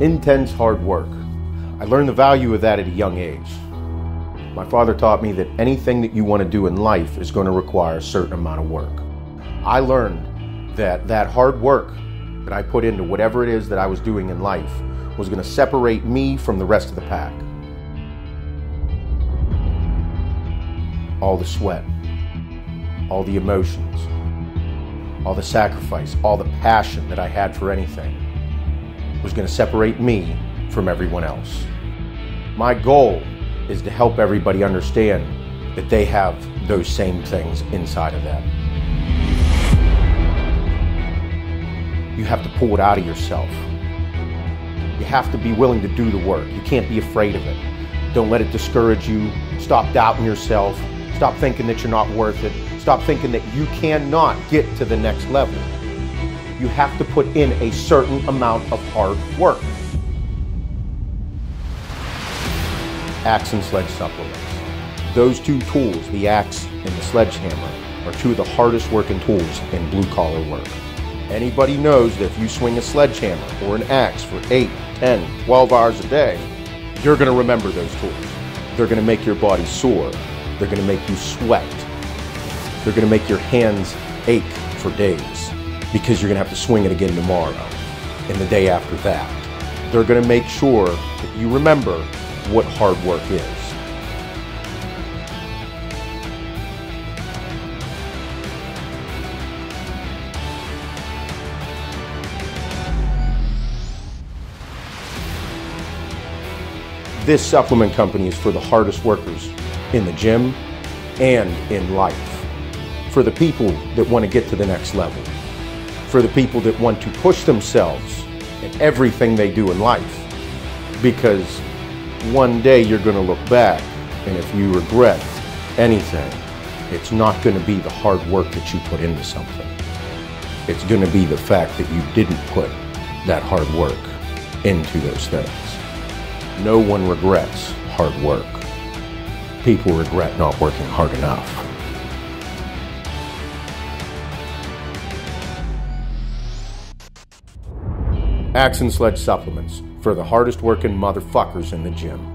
Intense hard work. I learned the value of that at a young age. My father taught me that anything that you want to do in life is going to require a certain amount of work. I learned that that hard work that I put into whatever it is that I was doing in life was going to separate me from the rest of the pack. All the sweat, all the emotions, all the sacrifice, all the passion that I had for anything was going to separate me from everyone else. My goal is to help everybody understand that they have those same things inside of them. You have to pull it out of yourself. You have to be willing to do the work. You can't be afraid of it. Don't let it discourage you. Stop doubting yourself. Stop thinking that you're not worth it. Stop thinking that you cannot get to the next level. You have to put in a certain amount of hard work. Axe and sledge supplements. Those two tools, the axe and the sledgehammer, are two of the hardest working tools in blue collar work. Anybody knows that if you swing a sledgehammer or an axe for 8, 10, 12 hours a day, you're going to remember those tools. They're going to make your body sore. They're going to make you sweat. They're going to make your hands ache for days because you're going to have to swing it again tomorrow and the day after that. They're going to make sure that you remember what hard work is. This supplement company is for the hardest workers in the gym and in life. For the people that want to get to the next level. For the people that want to push themselves in everything they do in life. Because one day you're going to look back, and if you regret anything, it's not going to be the hard work that you put into something. It's going to be the fact that you didn't put that hard work into those things. No one regrets hard work. People regret not working hard enough. Axe and Sledge supplements for the hardest working motherfuckers in the gym.